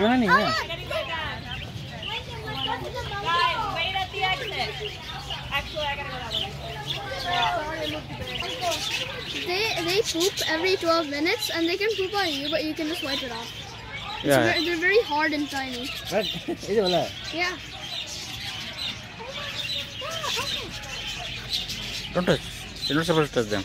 Run नहीं है They they poop every 12 minutes and they can poop on you but you can just wipe it off. Yeah. Very, they're very hard and tiny. What? Is it all? Yeah. Don't touch. You're not supposed to touch them.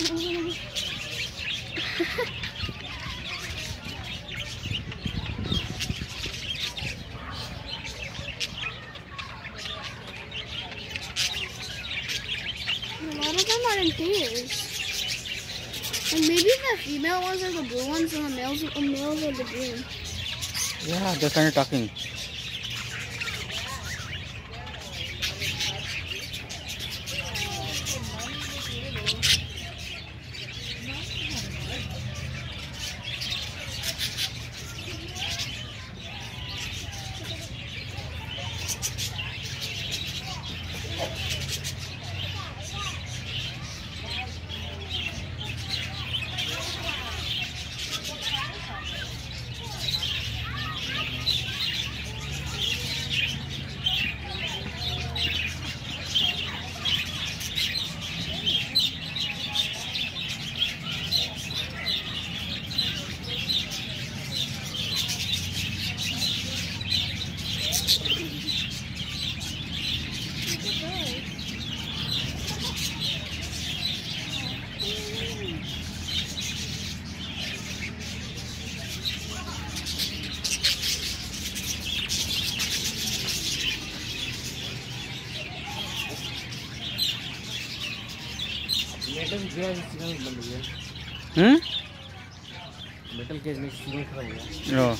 A lot of them are in pairs. And maybe the female ones are the blue ones and the males, the males are the green. Yeah, they're kind of talking. Hmm? Metal cage में signal खराब हो गया।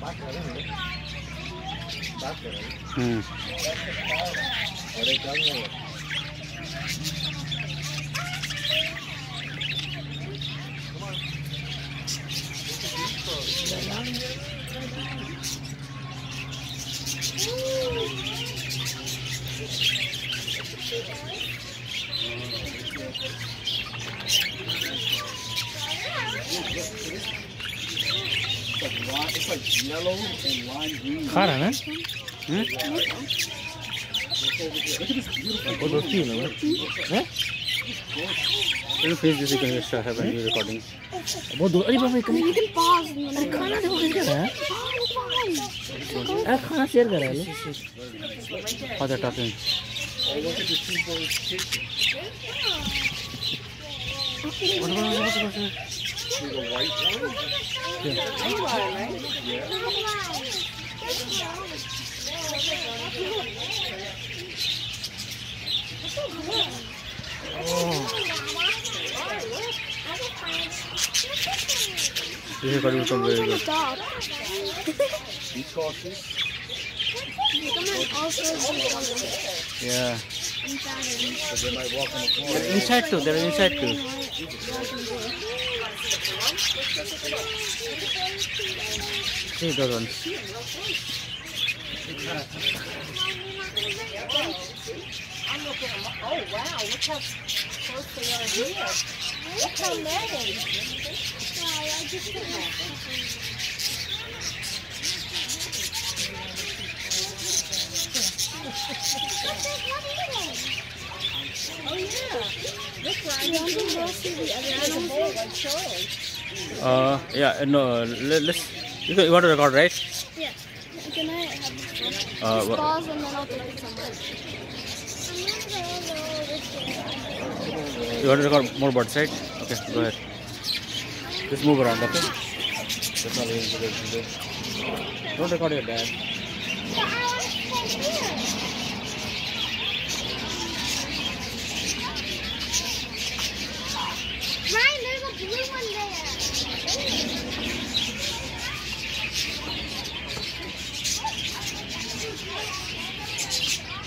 बात कर रहे हैं Mm. one, it's like yellow and lime green. Cara, né? Hum? Look at this né? Little fish, this is going to start having a recording. What do you think? You can pause. I can't do it. I can't share that. How they're talking. What about what about what This is recording from very good. Be cautious. Come on, also do Yeah. They might walk on the floor. They're inside too. They're inside too. Them. Oh, wow. Look how close they are here. Look how many. Uh, yeah. No. Let, let's. You, you want to record, right? Yeah. Can I have? Uh, pause and then I'll take it somewhere. you want to record more birds, right? Okay, go ahead. Just move around, okay? That's not even good do. Don't record your dad. Ryan, there's a blue one there.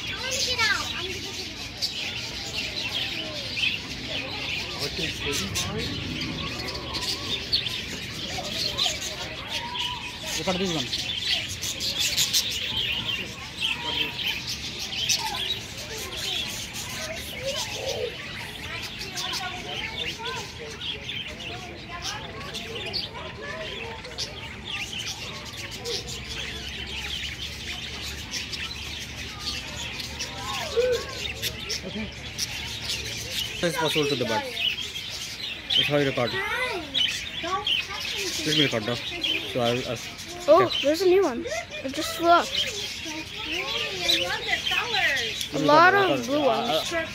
I want to get out. I'm to get out. This one? It's possible to the bird. That's how you record. Let me record now. So I'll ask. Oh, there's a new one. It just flew up. I love the colors. A lot of blue ones. Uh,